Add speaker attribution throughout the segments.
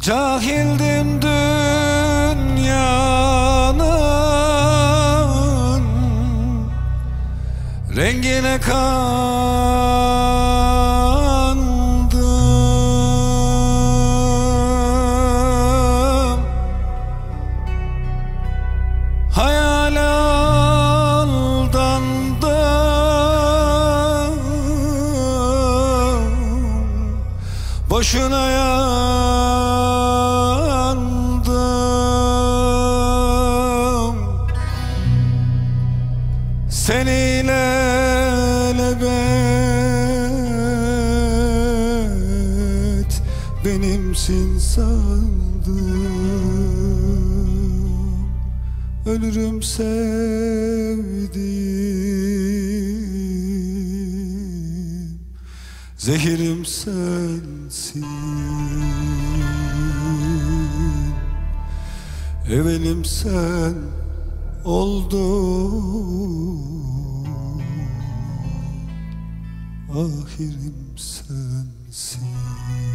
Speaker 1: Cahildim dünyanın Rengine kandım Boşuna yandım. Seninle lebet Benimsin sandım. Ölürüm sevdiğim Zehirim sensin. Evelim sen oldun. Ahirim sensin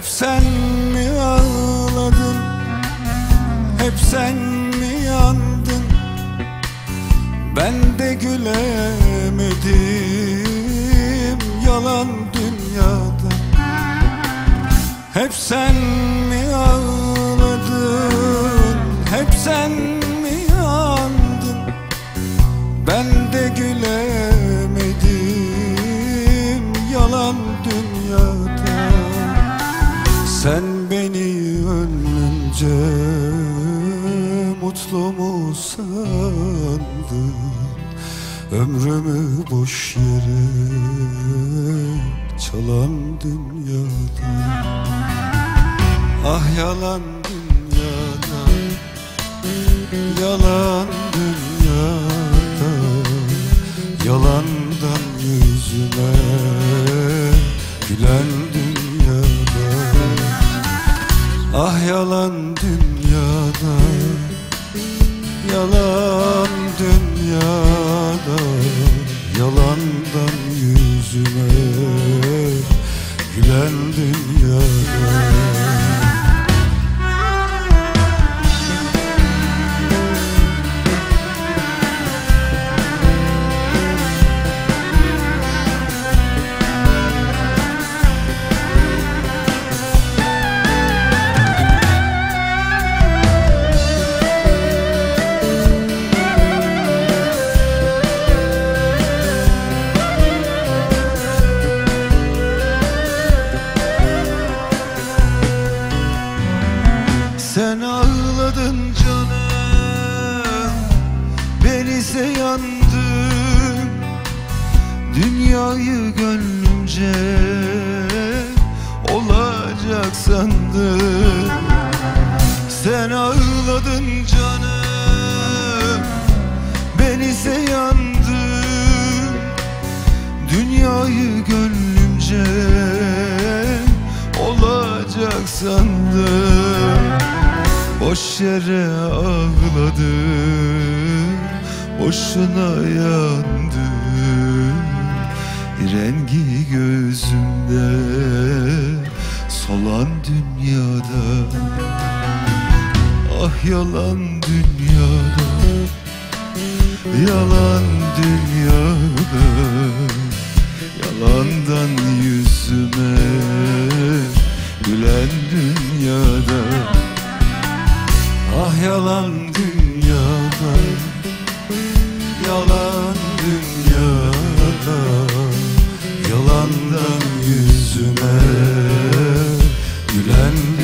Speaker 1: Hep sen mi ağladın? Hep sen mi yandın? Ben de gülemedim Yalan dünyada. Hep sen mi ağladın? Hep sen mi yandın? Ben de gülemedim Yalan dünyada sen beni ölünce mutlu mu sandın? Ömrümü boş yere çalan dünyada. Ah yalan dünyada. Yalan dünyada. Yalandan yüzüme yalan dünyada. Yalan dünyada. Yalandan yüzüme
Speaker 2: İse yandım. Dünyayı gönlümce Olacak sandım. Sen ağladın canım Ben ise yandım. Dünyayı gönlümce Olacak sandım. Boş yere ağladım boşuna yandım. Rengi gözümde solan dünyada. Ah yalan dünyada. Yalan dünyada. Yalandan yüzüme Gülen dünyada. Ah yalan dünyada yalan dünyada Yalandan yüzüme gülen